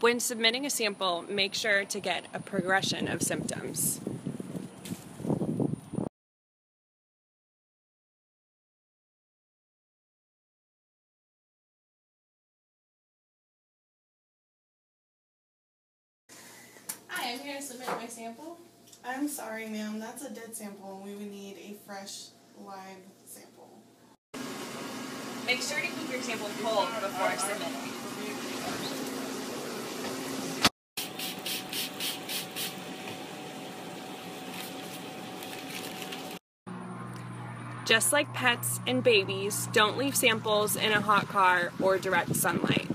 When submitting a sample, make sure to get a progression of symptoms. Hi, I'm here to submit my sample. I'm sorry, ma'am. That's a dead sample. We would need a fresh, live sample. Make sure to keep your sample cold before submitting. Just like pets and babies, don't leave samples in a hot car or direct sunlight.